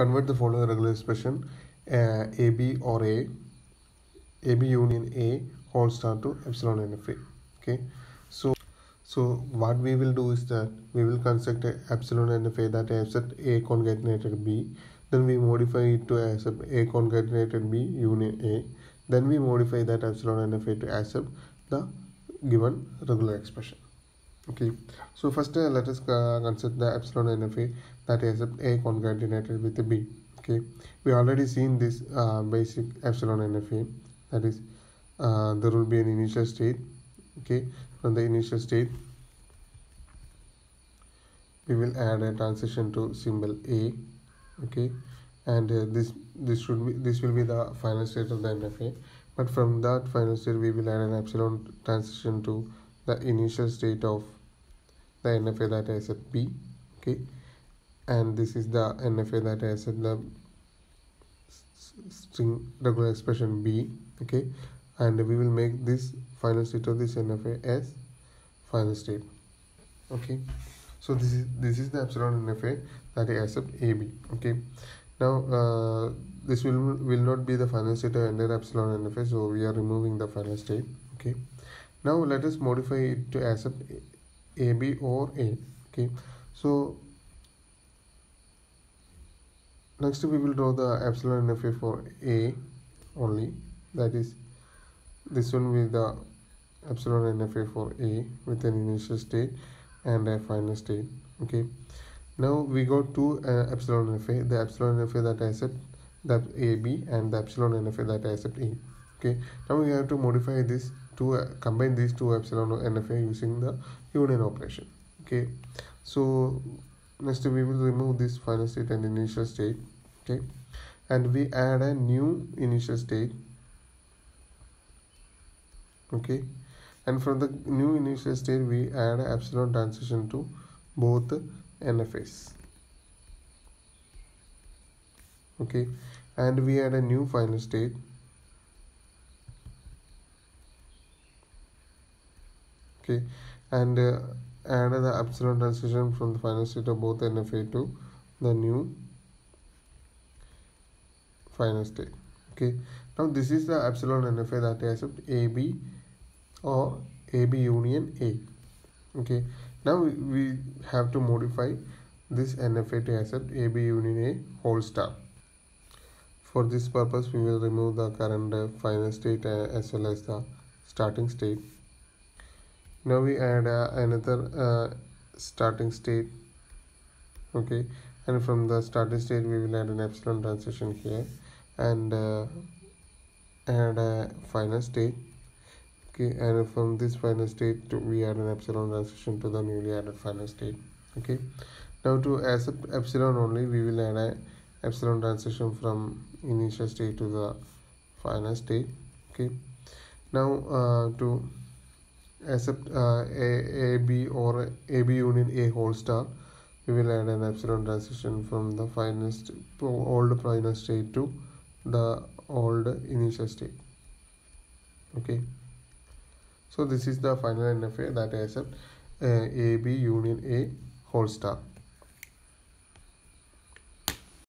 convert the following regular expression uh, ab or a ab union a whole star to epsilon nfa okay? So so what we will do is that we will construct a epsilon nfa that accept a concatenated b then we modify it to accept a concatenated b union a then we modify that epsilon nfa to accept the given regular expression okay. So first uh, let us uh, consider the epsilon nfa that accept a concatenated with b. Okay. We already seen this uh, basic epsilon nfa that is uh, there will be an initial state. Okay. From the initial state we will add a transition to symbol a. Okay. And uh, this this should be this will be the final state of the nfa. But from that final state we will add an epsilon transition to the initial state of the nfa that at b okay? And this is the nfa that is at the string regular expression b okay? And we will make this final state of this nfa as final state okay? So this is this is the epsilon nfa that is accept ab okay? Now uh, this will will not be the final state of entire epsilon nfa so we are removing the final state okay? Now let us modify it to accept ab or a okay? So next we will draw the epsilon nfa for a only. That is this one with the epsilon nfa for a with an initial state and a final state okay? Now we got two uh, epsilon nfa the epsilon nfa that I said that ab and the epsilon nfa that I accept a okay? Now we have to modify this to uh, combine these two epsilon nfa using the union operation okay? So next we will remove this final state and initial state okay? And we add a new initial state okay? And from the new initial state we add epsilon transition to both nfas okay? And we add a new final state okay and uh, add the epsilon transition from the final state of both nfa to the new final state okay now this is the epsilon nfa that I accept ab or AB union A. Okay, now we, have to modify this NFA to accept AB union A whole star. For this purpose, we will remove the current uh, final state uh, as well as the starting state. Now we add uh, another uh, starting state. Okay, and from the starting state, we will add an epsilon transition here. And uh, add a final state. Okay. And from this final state to, we add an epsilon transition to the newly added final state. Okay. Now to accept epsilon only we will add a epsilon transition from initial state to the final state. Okay. Now uh, to accept uh, a, a b or a b union a whole star. We will add an epsilon transition from the finest old final state to the old initial state. Okay. So this is the final NFA that accept uh, AB union A whole star.